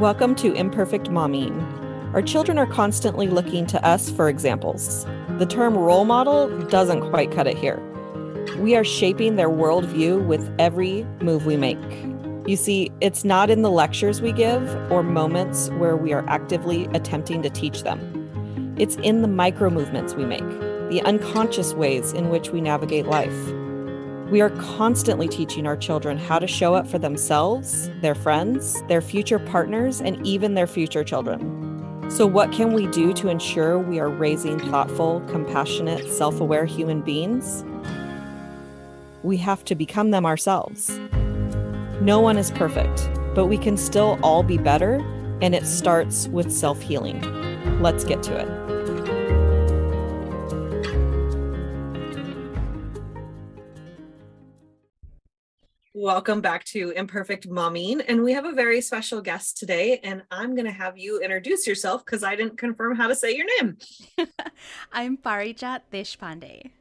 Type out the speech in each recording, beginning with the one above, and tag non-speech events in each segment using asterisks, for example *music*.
Welcome to Imperfect Momming. Our children are constantly looking to us for examples. The term role model doesn't quite cut it here. We are shaping their worldview with every move we make. You see, it's not in the lectures we give or moments where we are actively attempting to teach them. It's in the micro movements we make, the unconscious ways in which we navigate life. We are constantly teaching our children how to show up for themselves, their friends, their future partners, and even their future children. So, what can we do to ensure we are raising thoughtful, compassionate, self aware human beings? We have to become them ourselves. No one is perfect, but we can still all be better, and it starts with self healing. Let's get to it. Welcome back to Imperfect Momming. And we have a very special guest today. And I'm going to have you introduce yourself because I didn't confirm how to say your name. *laughs* I'm Parijat Deshpande.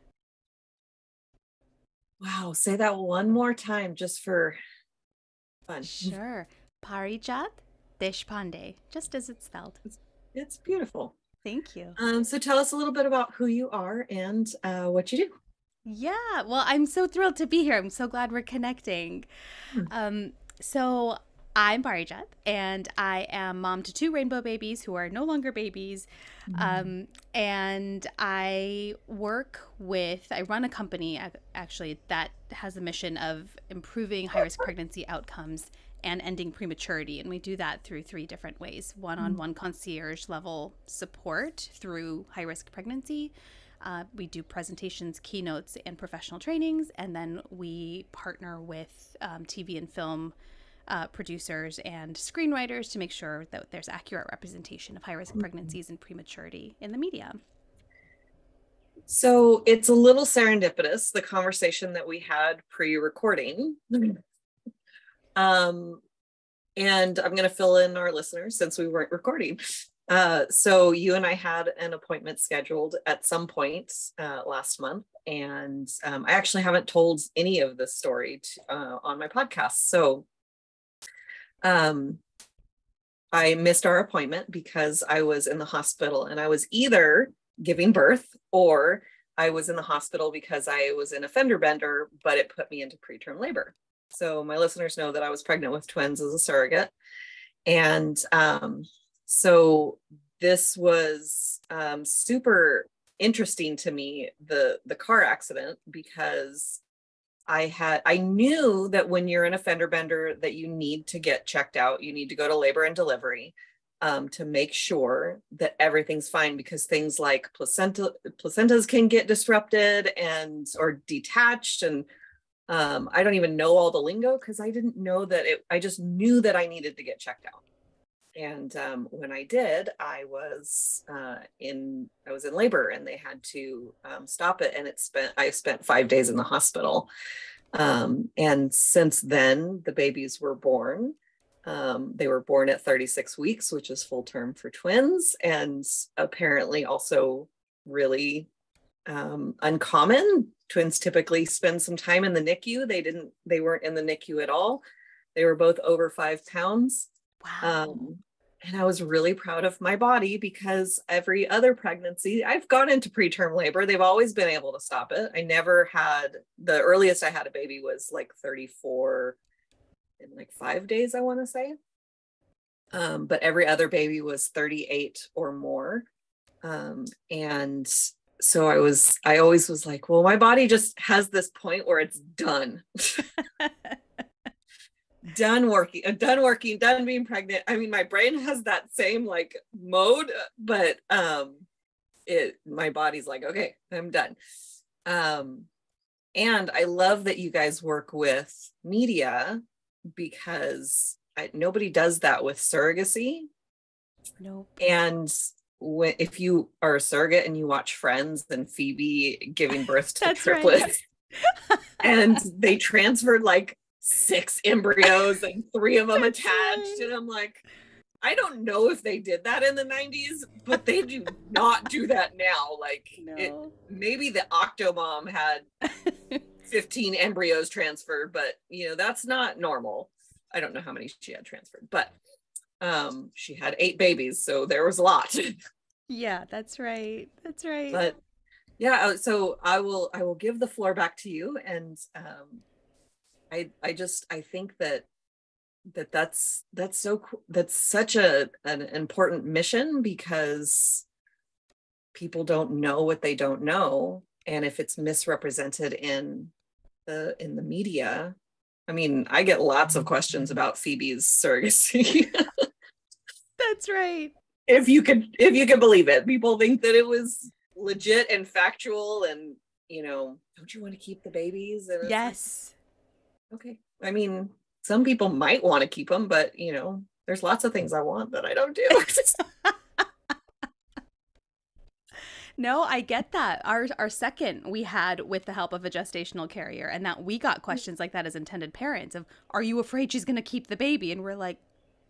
Wow. Say that one more time just for fun. Sure. Parijat Deshpande, just as it's spelled. It's, it's beautiful. Thank you. Um, so tell us a little bit about who you are and uh, what you do. Yeah, well, I'm so thrilled to be here. I'm so glad we're connecting. Hmm. Um, so I'm Parijat, and I am mom to two rainbow babies who are no longer babies. Mm-hmm. Um, and I work with, I run a company actually that has the mission of improving high risk *laughs* pregnancy outcomes and ending prematurity. And we do that through three different ways one on one concierge level support through high risk pregnancy uh, we do presentations, keynotes, and professional trainings, and then we partner with um, TV and film uh, producers and screenwriters to make sure that there's accurate representation of high risk mm-hmm. pregnancies and prematurity in the media. So it's a little serendipitous, the conversation that we had pre recording. um, and I'm going to fill in our listeners since we weren't recording. Uh, so you and I had an appointment scheduled at some point uh, last month, and um, I actually haven't told any of this story to, uh, on my podcast. So um, I missed our appointment because I was in the hospital, and I was either giving birth or I was in the hospital because I was in a fender bender, but it put me into preterm labor. So my listeners know that I was pregnant with twins as a surrogate, and um, so this was um, super interesting to me the the car accident because I had I knew that when you're in a fender bender that you need to get checked out. You need to go to labor and delivery um, to make sure that everything's fine because things like placenta placentas can get disrupted and or detached and um, I don't even know all the lingo because I didn't know that it. I just knew that I needed to get checked out and um, when I did, I was uh, in I was in labor, and they had to um, stop it. And it spent I spent five days in the hospital. Um, and since then, the babies were born. Um, they were born at 36 weeks, which is full term for twins, and apparently also really um, uncommon. Twins typically spend some time in the NICU. They didn't. They weren't in the NICU at all. They were both over five pounds Wow. Um, and I was really proud of my body because every other pregnancy, I've gone into preterm labor. They've always been able to stop it. I never had the earliest I had a baby was like 34 in like five days, I want to say. Um, but every other baby was 38 or more. Um, and so I was, I always was like, well, my body just has this point where it's done. *laughs* *laughs* done working uh, done working done being pregnant. I mean my brain has that same like mode but um it my body's like okay i'm done. Um and i love that you guys work with media because I, nobody does that with surrogacy. Nope. And when, if you are a surrogate and you watch friends and phoebe giving birth to *laughs* triplets and they transferred like six embryos and three of *laughs* them attached. And I'm like, I don't know if they did that in the 90s, but they do not do that now. Like no. it, maybe the Octomom had *laughs* 15 embryos transferred, but you know, that's not normal. I don't know how many she had transferred, but Um, she had eight babies, so there was a lot. *laughs* yeah, that's right. That's right. But yeah, uh, so I will I will give the floor back to you, and um, I I just I think that that that's that's so cool. That's such a an important mission because people don't know what they don't know, and if it's misrepresented in the in the media, I mean, I get lots of questions about Phoebe's surrogacy. *laughs* That's right. If you could if you could believe it. People think that it was legit and factual and you know, don't you want to keep the babies? And yes. Okay. I mean, some people might want to keep them, but you know, there's lots of things I want that I don't do. *laughs* No, I get that. Our our second we had with the help of a gestational carrier, and that we got mm-hmm. questions like that as intended parents of, "Are you afraid she's going to keep the baby?" And we're like,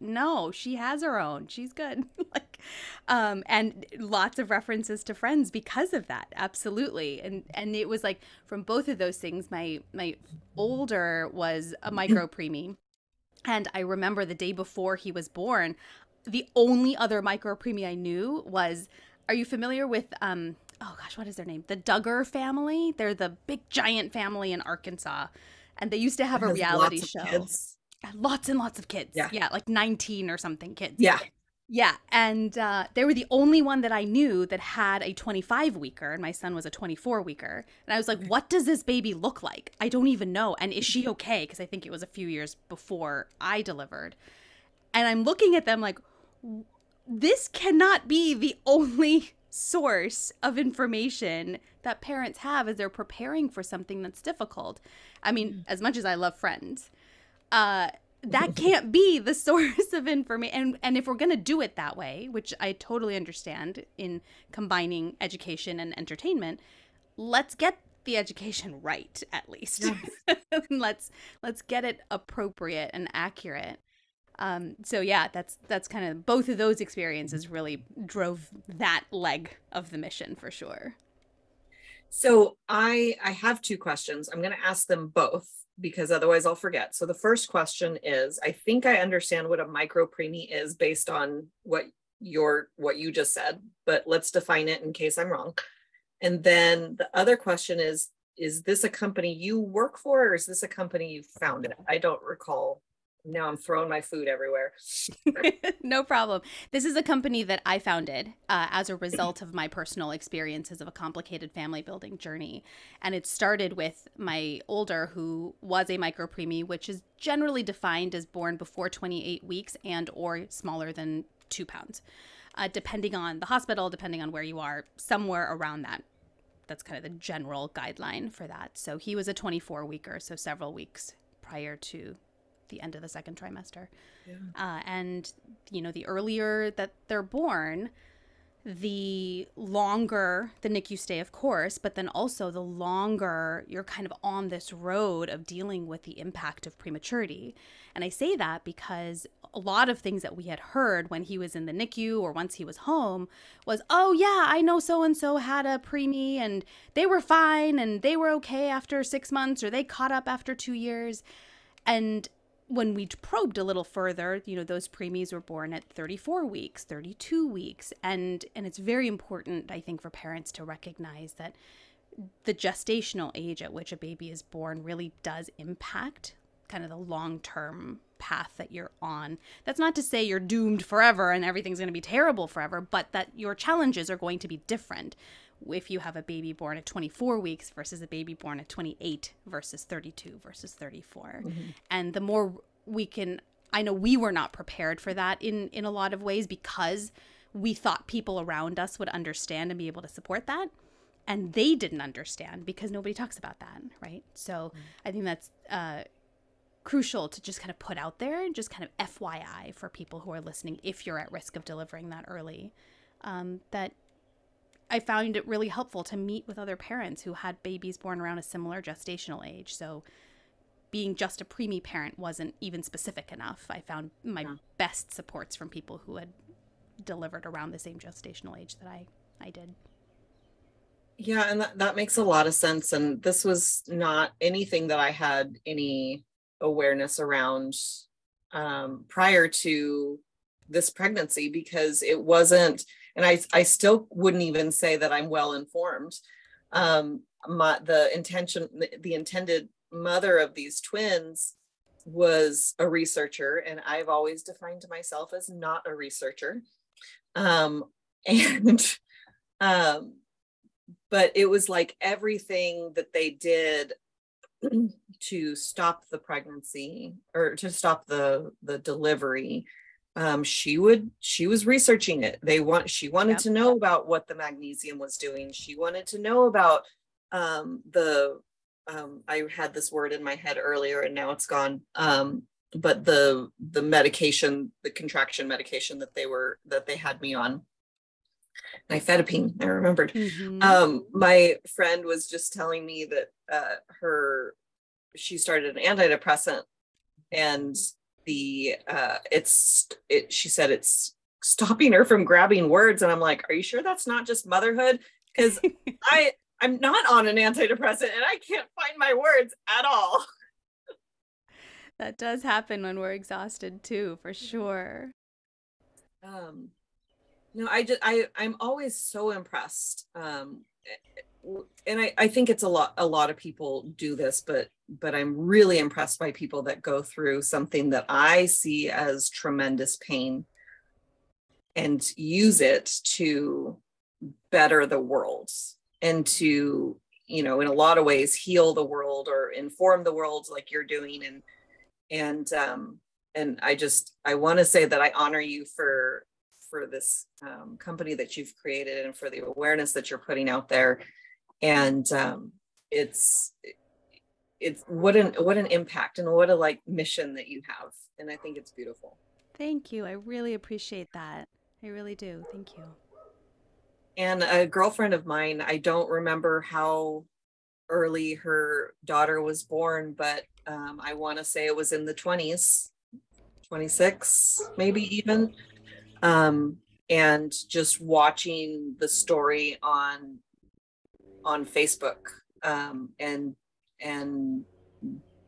"No, she has her own. She's good." *laughs* like, um, and lots of references to friends because of that. Absolutely, and and it was like from both of those things. My my older was a micro *clears throat* preemie. And I remember the day before he was born, the only other micro preemie I knew was are you familiar with um oh gosh, what is their name? The Duggar family. They're the big giant family in Arkansas. And they used to have a reality show. Kids. Lots and lots of kids. Yeah. yeah, like 19 or something kids. Yeah. Yeah, and uh, they were the only one that I knew that had a 25 weeker, and my son was a 24 weeker. And I was like, "What does this baby look like? I don't even know. And is she okay?" Because I think it was a few years before I delivered. And I'm looking at them like, this cannot be the only source of information that parents have as they're preparing for something that's difficult. I mean, mm. as much as I love friends, uh, that *laughs* can't be the *laughs* source of information. And, and if we're going to do it that way, which I totally understand in combining education and entertainment, let's get the education *laughs* right at least. let's let's get it appropriate and accurate. Um, so yeah, that's that's kind of both of those experiences really drove that leg of the mission for sure. So I I have two questions. I'm going to ask them both because otherwise I'll forget. So the first question is I think I understand what a micro preemie is based on what your what you just said, but let's define it in case I'm wrong. And then the other question is is this a company you work for or is this a company you founded? I don't recall now I'm throwing my food everywhere. *laughs* no problem. This is a company that I founded uh, as a result of my personal experiences of a complicated family building journey. And it started with my older, who was a micro preemie, which is generally defined as born before 28 weeks and or smaller than two pounds, uh, depending on the hospital, depending on where you are, somewhere around that. That's kind of the general guideline for that. So he was a 24 weeker, so several weeks prior to the end of the second trimester. Yeah. Uh, and, you know, the earlier that they're born, the longer the NICU stay, of course, but then also the longer you're kind of on this road of dealing with the impact of prematurity. And I say that because a lot of things that we had heard when he was in the NICU or once he was home was, oh, yeah, I know so and so had a preemie and they were fine and they were okay after six months or they caught up after two years. And when we probed a little further, you know, those preemies were born at 34 weeks, 32 weeks, and and it's very important, I think, for parents to recognize that the gestational age at which a baby is born really does impact kind of the long-term path that you're on. That's not to say you're doomed forever and everything's going to be terrible forever, but that your challenges are going to be different if you have a baby born at 24 weeks versus a baby born at 28 versus 32 versus 34 mm-hmm. and the more we can i know we were not prepared for that in in a lot of ways because we thought people around us would understand and be able to support that and they didn't understand because nobody talks about that right so mm-hmm. i think that's uh crucial to just kind of put out there and just kind of fyi for people who are listening if you're at risk of delivering that early um, that I found it really helpful to meet with other parents who had babies born around a similar gestational age. So being just a preemie parent wasn't even specific enough. I found my yeah. best supports from people who had delivered around the same gestational age that I I did. Yeah, and that, that makes a lot of sense. And this was not anything that I had any awareness around um, prior to this pregnancy because it wasn't and I I still wouldn't even say that I'm well informed. Um my the intention the intended mother of these twins was a researcher and I've always defined myself as not a researcher. Um *laughs* and um but it was like everything that they did *clears throat* to stop the pregnancy or to stop the the delivery um, she would she was researching it. They want she wanted yep. to know about what the magnesium was doing. She wanted to know about um, the um, i had this word in my head earlier and now it's gone. Um, but the the medication the contraction medication that they were that they had me on. Nifedipine i remembered. Mm-hmm. um, my friend was just telling me that uh, her she started an antidepressant and the uh it's it she said it's stopping her from grabbing words and i'm like are you sure that's not just motherhood? Because *laughs* i i'm not on an antidepressant and i can't find my words at all. That does happen when we're exhausted too for sure. Um no i just i i'm always so impressed um and I, I think it's a lot a lot of people do this but but i'm really impressed by people that go through something that i see as tremendous pain and use it to better the world and to you know in a lot of ways heal the world or inform the world like you're doing. And and um and i just i want to say that i honor you for for this um, company that you've created and for the awareness that you're putting out there and um, it's it's what an what an impact and what a like mission that you have. And i think it's beautiful. Thank you. I really appreciate that. I really do. Thank you. And a girlfriend of mine i don't remember how early her daughter was born but um, i want to say it was in the 20s 26 maybe even. Um, and just watching the story on on Facebook um, and and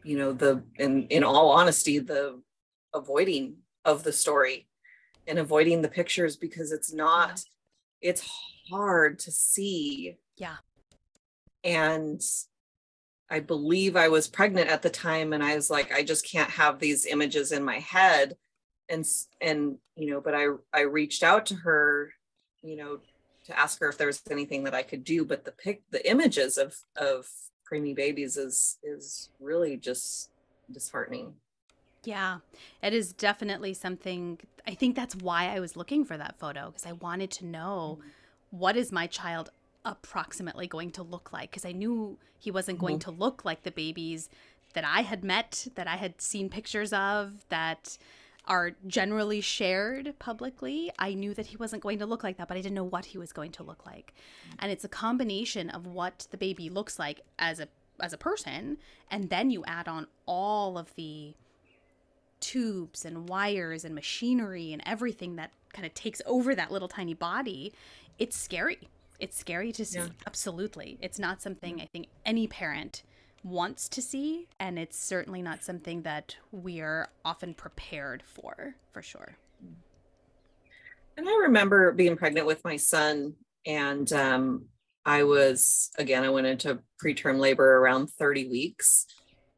you know the in in all honesty the avoiding of the story and avoiding the pictures because it's not yeah. it's hard to see. Yeah. And i believe i was pregnant at the time and i was like i just can't have these images in my head. And and you know but i i reached out to her you know to ask her if there was anything that I could do. But the pic, the images of of preemie babies is is really just disheartening. Yeah, it is definitely something. I think that's why I was looking for that photo because I wanted to know what is my child approximately going to look like because I knew he wasn't going mm-hmm. to look like the babies that I had met, that I had seen pictures of, that are generally shared publicly, I knew that he wasn't going to look like that, but I didn't know what he was going to look like. And it's a combination of what the baby looks like as a as a person, and then you add on all of the tubes and wires and machinery and everything that kind of takes over that little tiny body. It's scary. It's scary to see. Yeah. Absolutely. It's not something I think any parent wants to see and it's certainly not something that we are often prepared for for sure. And i remember being pregnant with my son and um, i was again i went into preterm labor around 30 weeks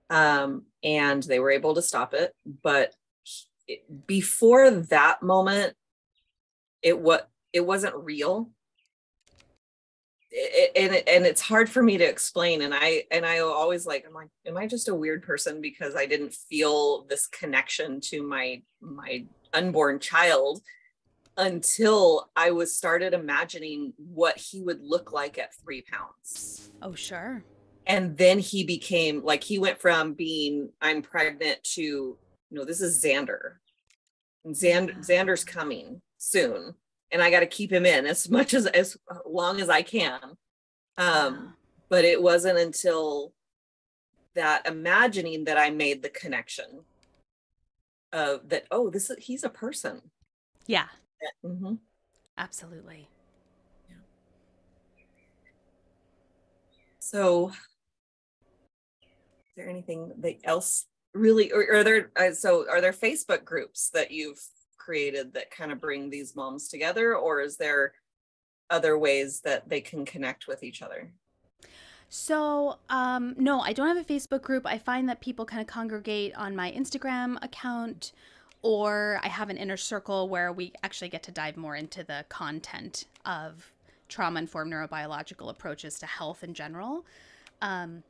um, and they were able to stop it but before that moment it what it wasn't real and and it's hard for me to explain and i and i always like i'm like am i just a weird person because i didn't feel this connection to my my unborn child until i was started imagining what he would look like at three pounds? Oh sure. And then he became like he went from being i'm pregnant to you know this is xander. Xander, xander's coming soon and I got to keep him in as *laughs* much as as long as I can. Um, but it wasn't until that imagining that I made the connection of that. Oh, this is he's a person. Yeah. Mm-hmm. Absolutely. Yeah. So, is there anything that else really, or are there? Uh, so, are there Facebook groups that you've created that kind of bring these moms together or is there other ways that they can connect with each other so, um, no, I don't have a Facebook group. I find that people kind of congregate on my Instagram account, or I have an inner circle where we actually get to dive more into the content of trauma informed neurobiological approaches to health in general. Um,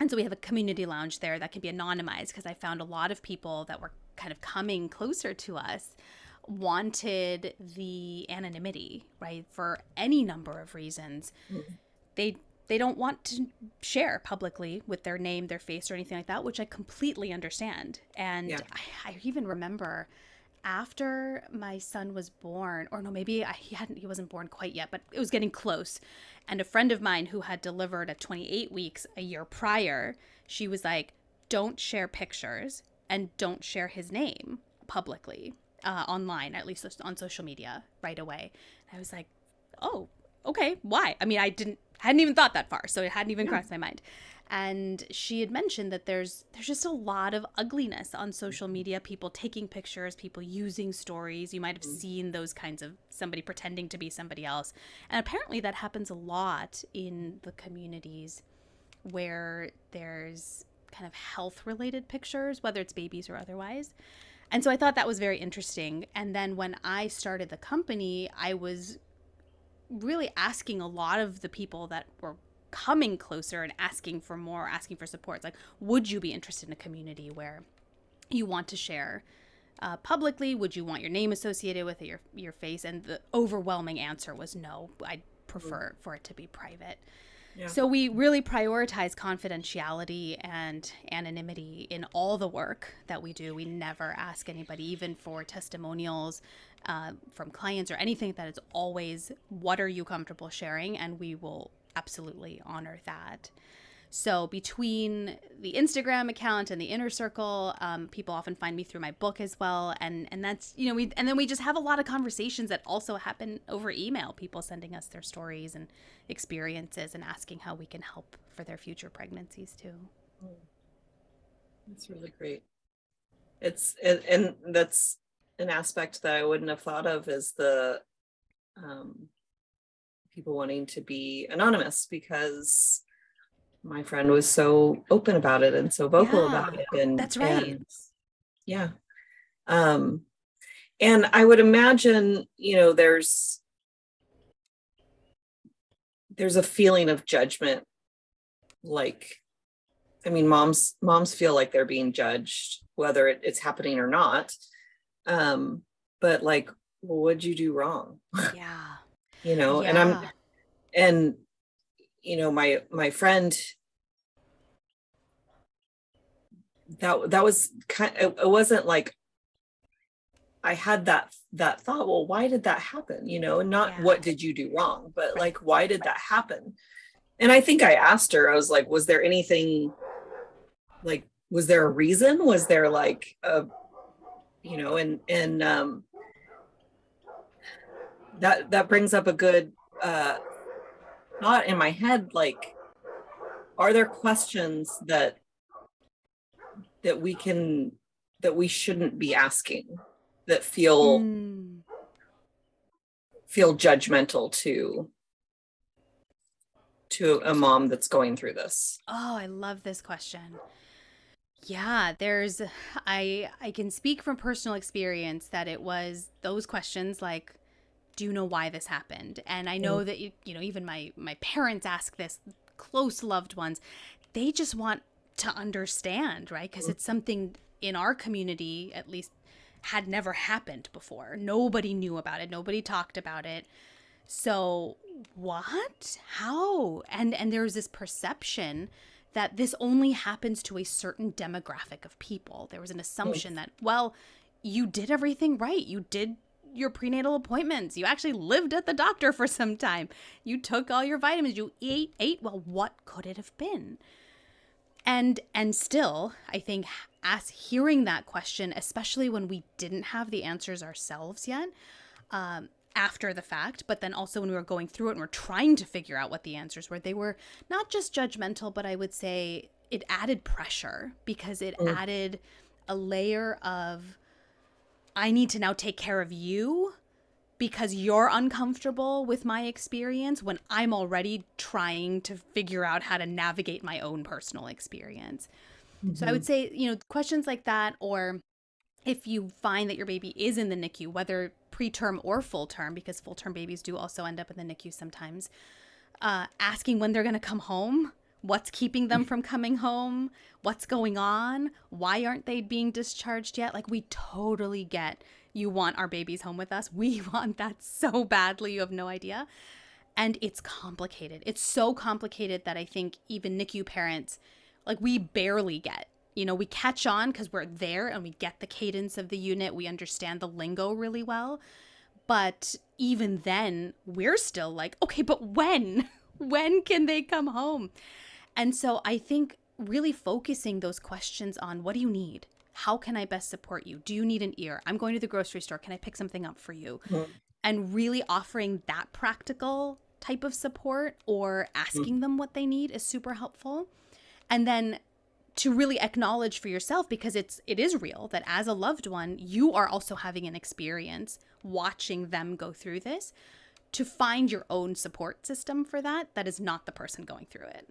and so we have a community lounge there that can be anonymized because I found a lot of people that were kind of coming closer to us wanted the anonymity, right? For any number of reasons. Mm-hmm. They they don't want to share publicly with their name, their face, or anything like that, which I completely understand. And yeah. I, I, even remember after my son was born, or no, maybe I, he hadn't, he wasn't born quite yet, but it was getting close. And a friend of mine who had delivered at 28 weeks a year prior, she was like, "Don't share pictures and don't share his name publicly uh, online, at least on social media, right away." And I was like, "Oh, okay, why? I mean, I didn't hadn't even thought that far, so it hadn't even crossed my mind. And she had mentioned that there's there's just a lot of ugliness on social media, people taking pictures, people using stories. You might have mm-hmm. seen those kinds of somebody pretending to be somebody else. And apparently that happens a lot in the communities where there's kind of health related pictures, whether it's babies or otherwise. And so I thought that was very interesting. And then when I started the company, I was really asking a lot of the people that were coming closer and asking for more, asking for support. It's like, would you be interested in a community where you want to share uh, publicly? Would you want your name associated with it, your your face? And the overwhelming answer was no. I'd prefer for it to be private. So we really prioritize confidentiality and anonymity in all the work that we do. We never ask anybody, even for testimonials uh, from clients or anything that is always what are you comfortable sharing, and we will absolutely honor that. So between the Instagram account and the inner circle, um, people often find me through my book as well, and and that's you know we and then we just have a lot of conversations that also happen over email. People sending us their stories and experiences and asking how we can help for their future pregnancies too. That's really great. It's and, and that's an aspect that I wouldn't have thought of is the um, people wanting to be anonymous because my friend was so open about it and so vocal yeah, about it and that's right. and, yeah. Um and i would imagine you know there's there's a feeling of judgment like i mean moms moms feel like they're being judged whether it, it's happening or not. Um but like well, what'd you do wrong? Yeah. *laughs* You know yeah. and i'm and you know my my friend that that was kind of, it wasn't like I had that that thought, well, why did that happen? You know, not yeah. what did you do wrong, but like why did that happen? And I think I asked her, I was like, was there anything like was there a reason? Was there like a you know, and and um that that brings up a good uh thought in my head like are there questions that that we can that we shouldn't be asking that feel mm. feel judgmental to to a mom that's going through this oh i love this question yeah there's i i can speak from personal experience that it was those questions like do you know why this happened? And i know mm. that you, you know even my my parents ask this close loved ones. They just want to understand right? Because mm. it's something in our community at least had never happened before. Nobody knew about it. Nobody talked about it. So what? How? And and there's this perception that this only happens to a certain demographic of people. There was an assumption that well you did everything right. You did your prenatal appointments. You actually lived at the doctor for some time. You took all your vitamins. You ate ate well. What could it have been? And and still, I think as hearing that question, especially when we didn't have the answers ourselves yet, um, after the fact, but then also when we were going through it and we're trying to figure out what the answers were, they were not just judgmental, but I would say it added pressure because it mm. added a layer of I need to now take care of you because you're uncomfortable with my experience when I'm already trying to figure out how to navigate my own personal experience. Mm-hmm. So I would mm-hmm. say, you know, questions like that, or if you find that your baby is in the NICU, whether preterm or full term, because full term babies do also end up in the NICU sometimes, uh, asking when they're going to come home. What's keeping them mm. from coming home? What's going on? Why aren't they being discharged yet? Like, we totally get you want our babies home with us. *laughs* We want that so badly. You have no idea. And it's complicated. It's so complicated that I think even NICU parents, like, we barely get. You know, we catch on because we're there and we get the cadence of the unit. We understand the lingo really well. But even then, we're still like, okay, but when? *laughs* when can they come home? And so I think really focusing those questions on what do you need? How can I best support you? Do you need an ear? I'm going to the grocery store. Can I pick something up for you? Mm-hmm. And really offering that practical type of support or asking mm-hmm. them what they need is super helpful. And then to really acknowledge for yourself because it's it is real that as a loved one you are also having an experience watching them go through this to find your own support system for that that is not the person going through it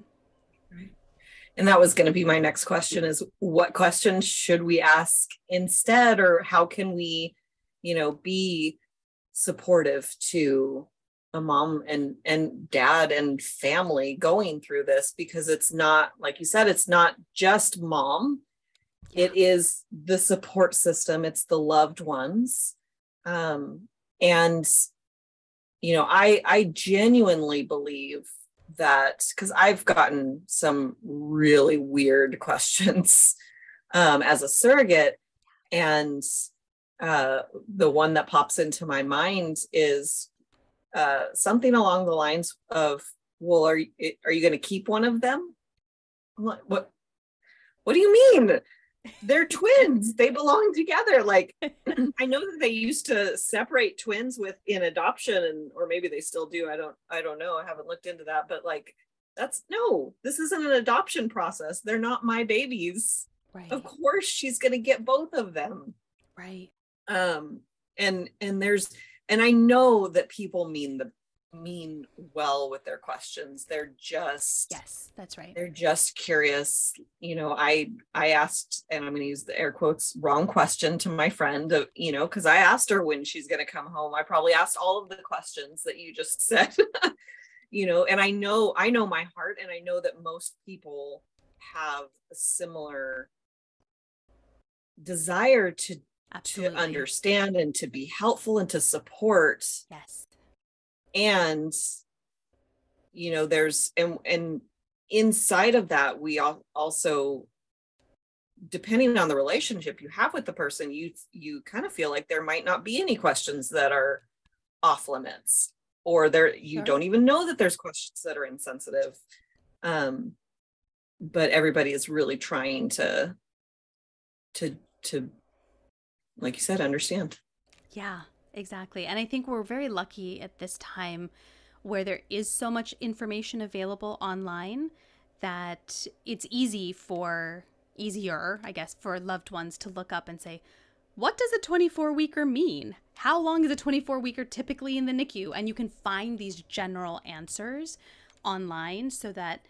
and that was going to be my next question is what questions should we ask instead? Or how can we you know be supportive to a mom and and dad and family going through this? Because it's not like you said it's not just mom. Yeah. it is the support system. It's the loved ones. Um and you know i i genuinely believe that because I've gotten some really weird *laughs* questions um, as a surrogate, and uh, the one that pops into my mind is uh, something along the lines of, "Well, are you are you going to keep one of them?" Like, what What do you mean? They're twins. They belong together. Like *clears throat* i know that they used to separate twins with in adoption and or maybe they still do. I don't i don't know. I haven't looked into that but like that's no this isn't an adoption process. They're not my babies. Right. of course she's going to get both of them. Right. Um and and there's and i know that people mean the mean well with their questions. They're just yes that's right. they're just curious. You know i i asked and i'm going to use the air quotes wrong question to my friend of, you know because i asked her when she's going to come home. I probably asked all of the questions that you just *laughs* said. You know and i know i know my heart and i know that most people have a similar desire to Absolutely. to understand and to be helpful and to support yes and you know there's and and inside of that we all also depending on the relationship you have with the person you you kind of feel like there might not be any questions that are off limits or there you sure. don't even know that there's questions that are insensitive. Um but everybody is really trying to to to like you said understand. Yeah Exactly. And I think we're very lucky at this time where there is so much information available online that it's easy for easier, I guess, for loved ones to look up and say, what does a 24 weeker mean? How long is a 24 weeker typically in the NICU? And you can find these general answers online so that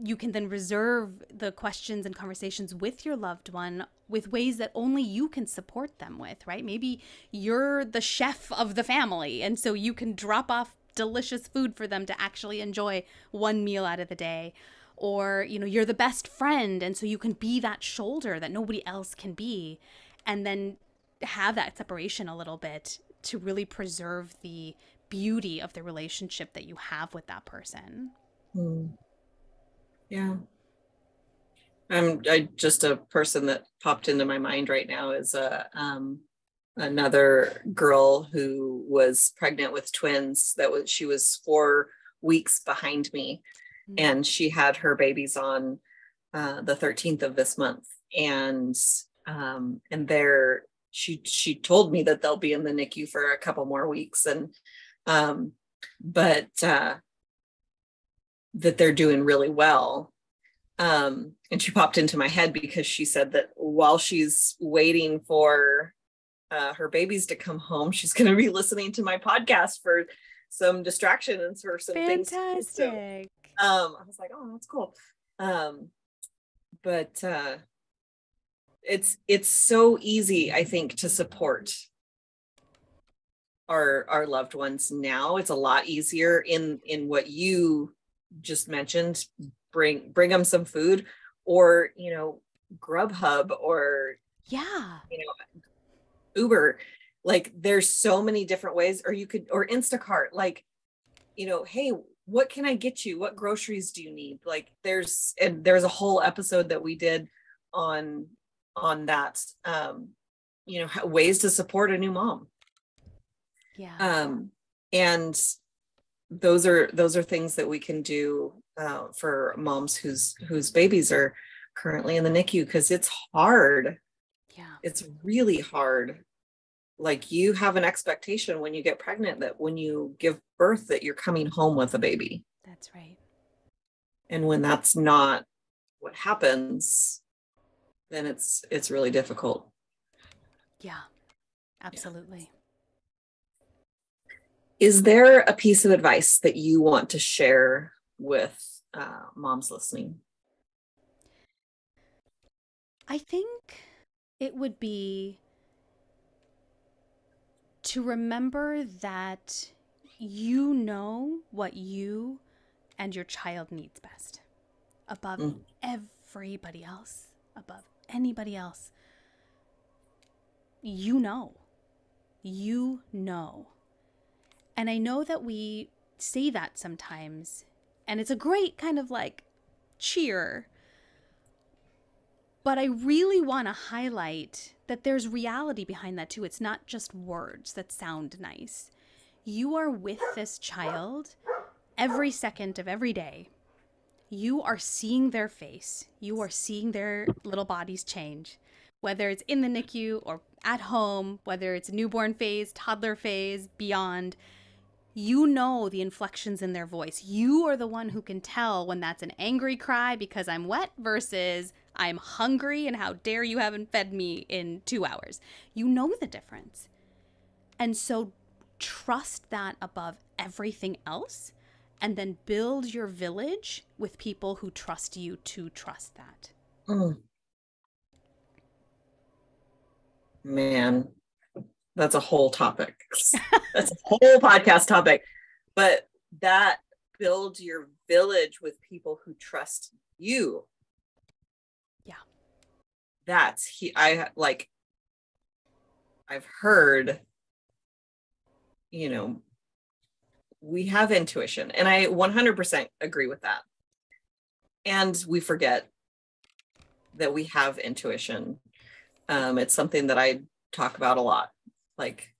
you can then reserve the questions and conversations with your loved one with ways that only you can support them with, right? Maybe you're the chef of the family, and so you can drop off delicious food for them to actually enjoy one meal out of the day. Or, you know, you're the best friend, and so you can be that shoulder that nobody else can be. And then have that separation a little bit to really preserve the beauty of the relationship that you have with that person. Mm. Yeah. I'm I just a person that popped into my mind right now is a um, another girl who was pregnant with twins. That was she was four weeks behind me, mm-hmm. and she had her babies on uh, the 13th of this month, and um, and they're she she told me that they'll be in the NICU for a couple more weeks, and um, but uh, that they're doing really well um, and she popped into my head because she said that while she's waiting for uh, her babies to come home. She's going to be *laughs* listening to my podcast for some distraction and for some Fantastic. things. So, um, I was like, oh, that's cool. Um, but uh, it's it's so easy, I think, to support our our loved ones now. It's a lot easier in in what you just mentioned. Bring bring them some food, or you know, Grubhub, or yeah, you know, Uber. Like there's so many different ways, or you could or Instacart. Like, you know, hey, what can I get you? What groceries do you need? Like there's and there's a whole episode that we did on on that um you know ways to support a new mom. Yeah. Um and those are those are things that we can do uh, for moms whose whose babies are currently in the NICU because it's hard. Yeah. It's really hard. Like you have an expectation when you get pregnant that when you give birth that you're coming home with a baby. That's right. And when that's not what happens then it's it's really difficult. Yeah. Absolutely is there a piece of advice that you want to share with uh, moms listening i think it would be to remember that you know what you and your child needs best above mm. everybody else, above anybody else. You know. You know. And I know that we say that sometimes, and it's a great kind of like cheer. But I really want to highlight that there's reality behind that too. It's not just words that sound nice. You are with this child every second of every day. You are seeing their face. You are seeing their little bodies change, whether it's in the NICU or at home, whether it's newborn phase, toddler phase, beyond. You know the inflections in their voice. You are the one who can tell when that's an angry cry because I'm wet versus I'm hungry and how dare you haven't fed me in two hours. You know the difference. And so trust that above everything else and then build your village with people who trust you to trust that. Mm. Man, that's a whole topic. *laughs* that's a *laughs* whole podcast topic. But that build your village with people who trust you Yeah. that's he i like i've heard you know we have intuition and i 100% agree with that and we forget that we have intuition um, it's something that i talk about a lot like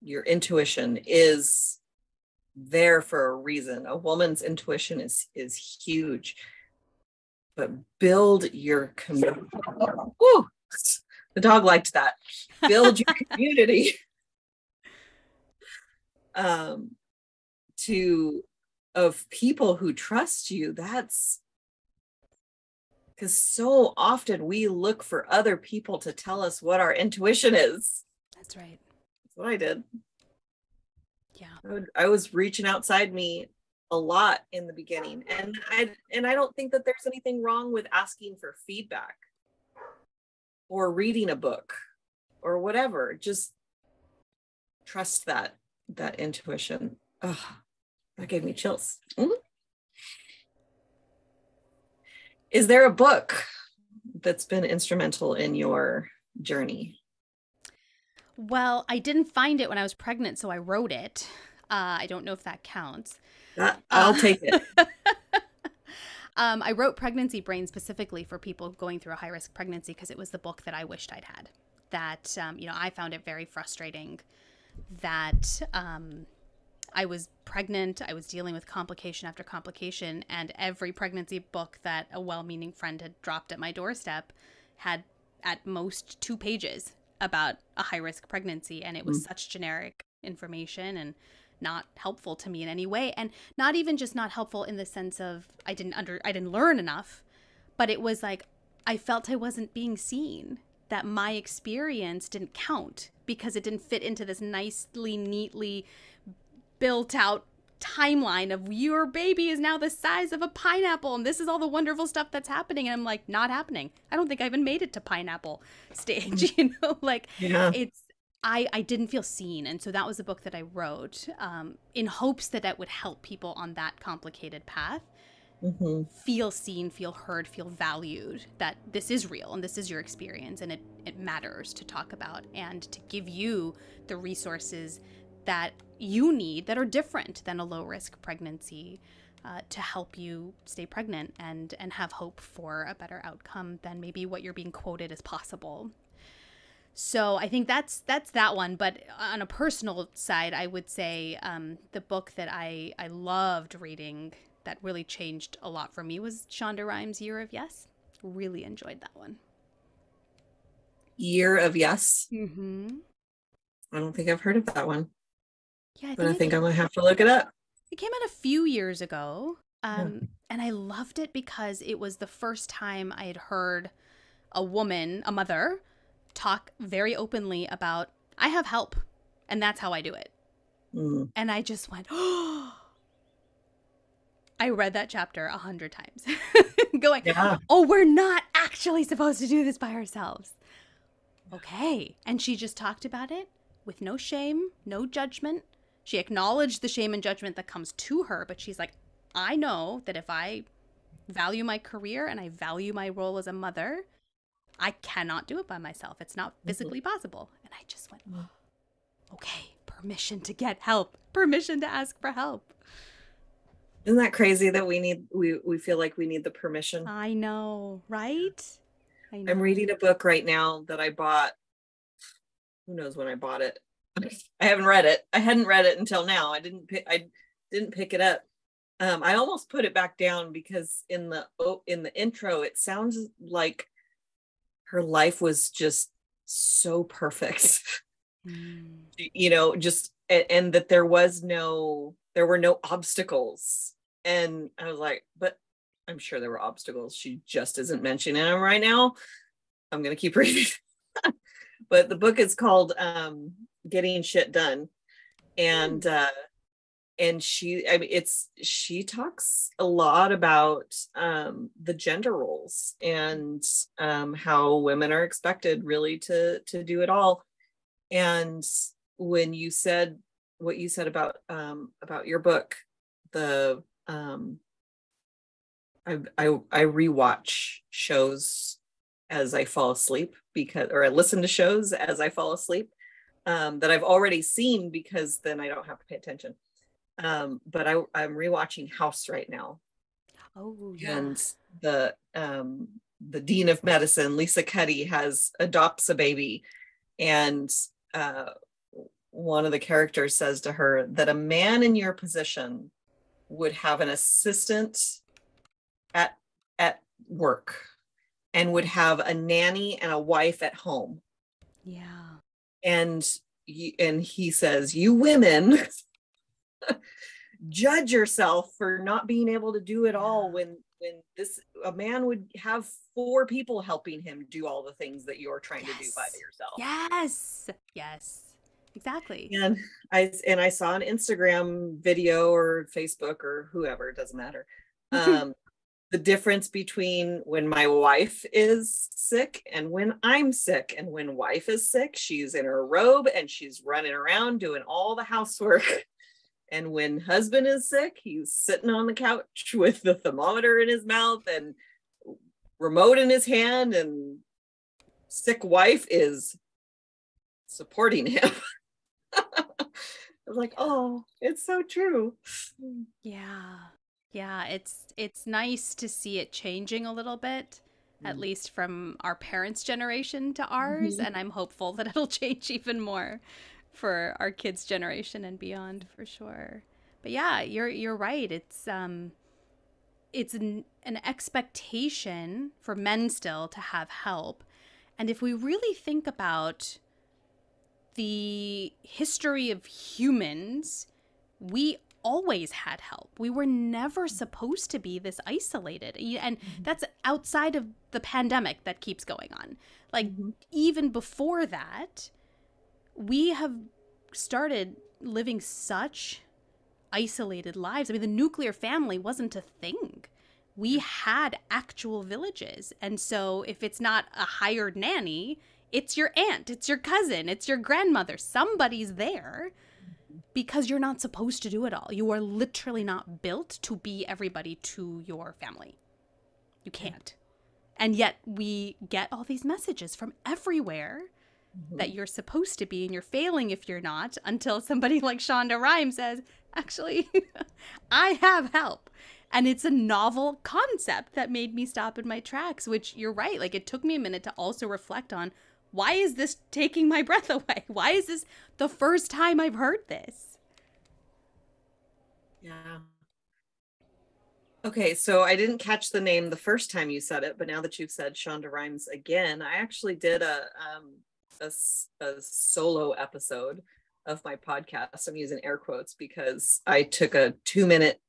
your intuition is there for a reason a woman's intuition is is huge but build your community. *laughs* Woo! The dog liked that. Build your *laughs* community *laughs* um, to of people who trust you. That's because so often we look for other people to tell us what our intuition is. That's right. That's what I did. Yeah. I, would, I was reaching outside me a lot in the beginning and i and i don't think that there's anything wrong with asking for feedback or reading a book or whatever just trust that that intuition oh that gave me chills mm-hmm. is there a book that's been instrumental in your journey well i didn't find it when i was pregnant so i wrote it uh, i don't know if that counts I'll take it. *laughs* um, I wrote Pregnancy Brain specifically for people going through a high risk pregnancy because it was the book that I wished I'd had. That, um, you know, I found it very frustrating that um, I was pregnant, I was dealing with complication after complication, and every pregnancy book that a well meaning friend had dropped at my doorstep had at most two pages about a high risk pregnancy. And it was mm. such generic information and not helpful to me in any way and not even just not helpful in the sense of I didn't under I didn't learn enough but it was like I felt I wasn't being seen that my experience didn't count because it didn't fit into this nicely, neatly built out timeline of your baby is now the size of a pineapple and this is all the wonderful stuff that's happening and i'm like not happening i don't think i even made it to pineapple *laughs* stage *laughs* you know like yeah. it's I, I didn't feel seen and so that was a book that i wrote um, in hopes that that would help people on that complicated path mm-hmm. feel seen feel heard feel valued that this is real and this is your experience and it, it matters to talk about and to give you the resources that you need that are different than a low risk pregnancy uh, to help you stay pregnant and and have hope for a better outcome than maybe what you're being quoted as possible. So I think that's that's that one. But on a personal side, I would say um, the book that I I loved reading that really changed a lot for me was Shonda Rhimes' Year of Yes. Really enjoyed that one. Year of Yes. Mm-hmm. I don't think I've heard of that one. Yeah, I think, I think I'm gonna have to look it up. It came out a few years ago, um, yeah. and I loved it because it was the first time I had heard a woman, a mother, talk very openly about I have help, and that's how I do it. Mm. And I just went, oh. *gasps* I read that chapter a hundred times, *laughs* going, yeah. "Oh, we're not actually supposed to do this by ourselves." Okay, and she just talked about it with no shame, no judgment, she acknowledged the shame and judgment that comes to her, but she's like, I know that if I value my career and I value my role as a mother, I cannot do it by myself. It's not mm-hmm. physically mm-hmm. possible. And I just went, oh, okay, permission to get help, permission to ask for help. Isn't that crazy that we need we we feel like we need the permission? I know, right? I know. I'm reading a book right now that I bought. Who knows when I bought it? *laughs* I haven't read it. I hadn't read it until now. I didn't pick I didn't pick it up. Um, I almost put it back down because in the in the intro it sounds like her life was just so perfect. Mm. *laughs* you know, just and, and that there was no there were no obstacles. And I was like, but I'm sure there were obstacles. She just isn't mentioning them right now. I'm gonna keep *laughs* reading. But the book is called um, getting shit done. And uh and she i mean it's she talks a lot about um the gender roles and um how women are expected really to to do it all. And when you said what you said about um about your book the um i i, I rewatch shows as i fall asleep because or i listen to shows as i fall asleep um, that I've already seen because then I don't have to pay attention. Um, but I, I'm rewatching House right now. Oh, yeah. And the um, the dean of medicine, Lisa Cuddy, has adopts a baby, and uh, one of the characters says to her that a man in your position would have an assistant at at work and would have a nanny and a wife at home. Yeah. And and he says you women *laughs* judge yourself for not being able to do it all when when this a man would have four people helping him do all the things that you're trying yes. to do by yourself. Yes. Yes. Exactly. And i and i saw an instagram video or facebook or whoever it doesn't matter. *laughs* Um the difference between when my wife is sick and when I'm sick. And when wife is sick, she's in her robe and she's running around doing all the housework. *laughs* And when husband is sick, he's sitting on the couch *laughs* with the thermometer in his mouth and remote in his hand, and sick wife is supporting him. *laughs* Like, oh, it's so true. Yeah. Yeah, it's it's nice to see it changing a little bit, mm. at least from our parents' generation to ours, mm-hmm. and I'm hopeful that it'll *laughs* change even more for our kids' generation and beyond for sure. But yeah, you're you're right. It's um it's an, an expectation for men still to have help. And if we really think about the history of humans, we always had help. We were never supposed to be this isolated. And mm-hmm. that's outside of the pandemic that keeps going on. Like, mm-hmm. even before that, we have started living such isolated lives. I mean, the nuclear family wasn't a thing. We had actual villages. And so if it's not a hired nanny, it's your aunt, it's your cousin, it's your grandmother. Somebody's there because you're not supposed to do it all. You are literally not built to be everybody to your family. You can't. And yet we get all these messages from everywhere mm-hmm. that you're supposed to be and you're failing if you're not until somebody like Shonda Rhimes says, actually, *laughs* I have help. And it's a novel concept that made me stop in my tracks, which you're right. Like it took me a minute to also reflect on why is this taking my *laughs* breath away? Why is this the first time I've heard this? Yeah. Okay, so I didn't catch the name the first time you said it, but now that you've said Shonda Rhimes again, I actually did a um, a, a solo episode of my podcast. I'm using air quotes because I took a two minute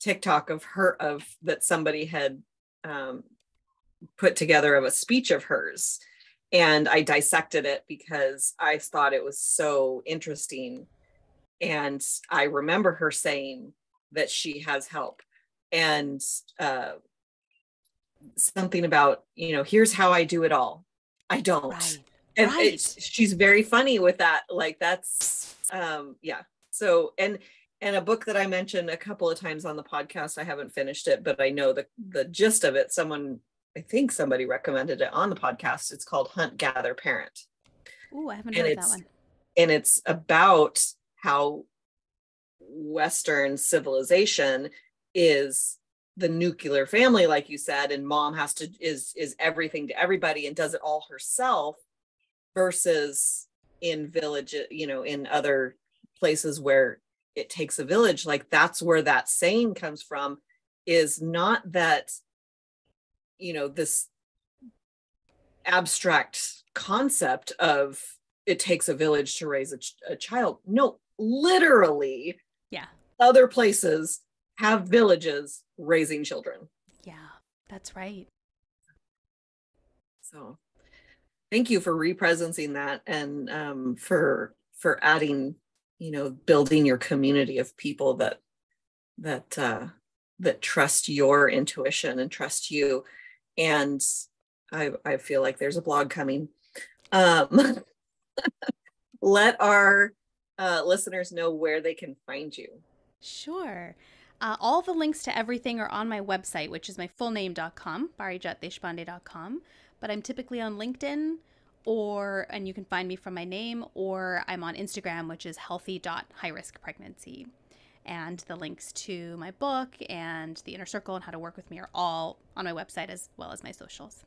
TikTok of her of that somebody had um, put together of a speech of hers, and I dissected it because I thought it was so interesting. And I remember her saying that she has help and uh, something about you know here's how I do it all. I don't. Right and right. she's very funny with that like that's um yeah so and and a book that i mentioned a couple of times on the podcast i haven't finished it but i know the the gist of it someone i think somebody recommended it on the podcast. It's called hunt gather parent. Oh i haven't and heard that one. and it's about how western civilization is the nuclear family like you said and mom has to is is everything to everybody and does it all herself versus in village you know in other places where it takes a village. Like that's where that saying comes from is not that you know this abstract concept of it takes a village to raise a, ch- a child. No literally yeah. other places have villages raising children. Yeah that's right. So thank you for representing that and um, for for adding you know building your community of people that that uh, that trust your intuition and trust you and i i feel like there's a blog coming. Um, *laughs* let our uh, listeners know where they can find you. Sure. Uh, all the links to everything are on my website, which is my full name.com, parijatdeshpande.com but I'm typically on LinkedIn or and you can find me from my name or I'm on Instagram which is healthy.highriskpregnancy. And the links to my book and the inner circle and how to work with me are all on my website as well as my socials.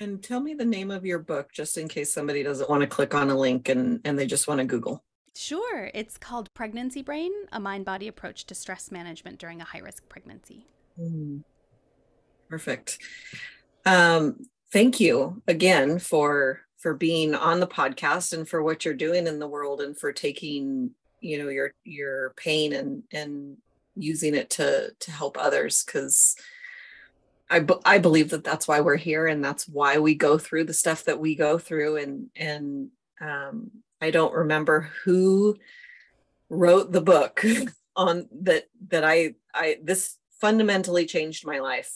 And tell me the name of your book just in case somebody doesn't want to click on a link and, and they just want to Google. Sure. It's called Pregnancy Brain A Mind Body Approach to Stress Management During a High Risk Pregnancy. Mm. Perfect. Um, thank you again for for being on the podcast and for what you're doing in the world and for taking you know your your pain and and using it to to help others because I, I believe that that's why we're here and that's why we go through the stuff that we go through and and um, I don't remember who wrote the book *laughs* on that that I I this fundamentally changed my life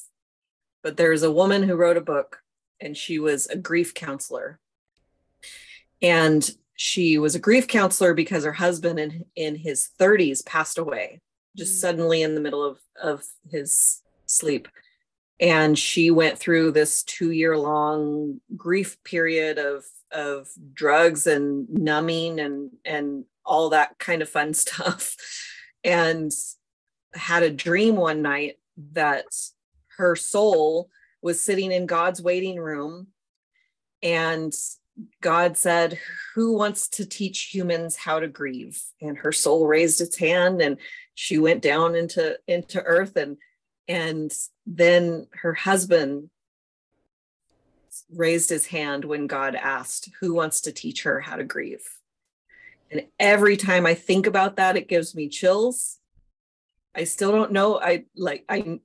but there's a woman who wrote a book and she was a grief counselor. And she was a grief counselor because her husband in, in his 30s passed away just mm. suddenly in the middle of, of his sleep. And she went through this two year long grief period of, of drugs and numbing and, and all that kind of fun *laughs* stuff. And had a dream one night that her soul was sitting in God's waiting room and God said, Who wants to teach humans how to grieve? And her soul raised its hand and she went down into, into earth and and then her husband raised his hand when God asked, Who wants to teach her how to grieve? And every time I think about that, it gives me chills. I still don't know. I like I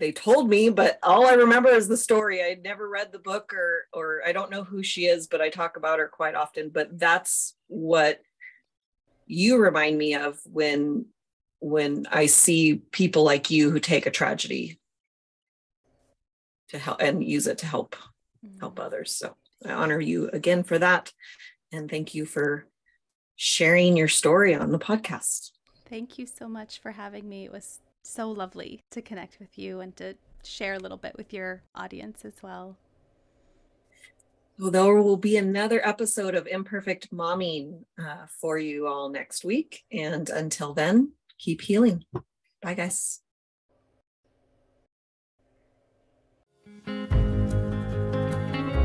they told me, but all I remember is the story. I never read the book or or I don't know who she is, but I talk about her quite often. But that's what you remind me of when when I see people like you who take a tragedy to help and use it to help help mm-hmm. others. So I honor you again for that. And thank you for sharing your story on the podcast. Thank you so much for having me. It was so lovely to connect with you and to share a little bit with your audience as well. Well, there will be another episode of Imperfect Momming uh, for you all next week. And until then, keep healing. Bye, guys.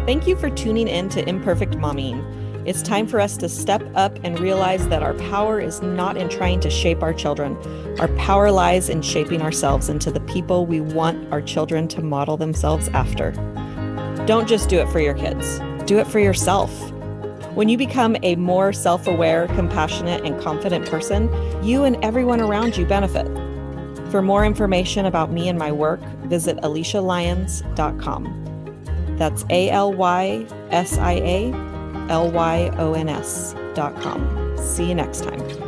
Thank you for tuning in to Imperfect Momming. It's time for us to step up and realize that our power is not in trying to shape our children. Our power lies in shaping ourselves into the people we want our children to model themselves after. Don't just do it for your kids, do it for yourself. When you become a more self aware, compassionate, and confident person, you and everyone around you benefit. For more information about me and my work, visit alysialyons.com. That's A L Y S I A L Y O N S dot com. See you next time.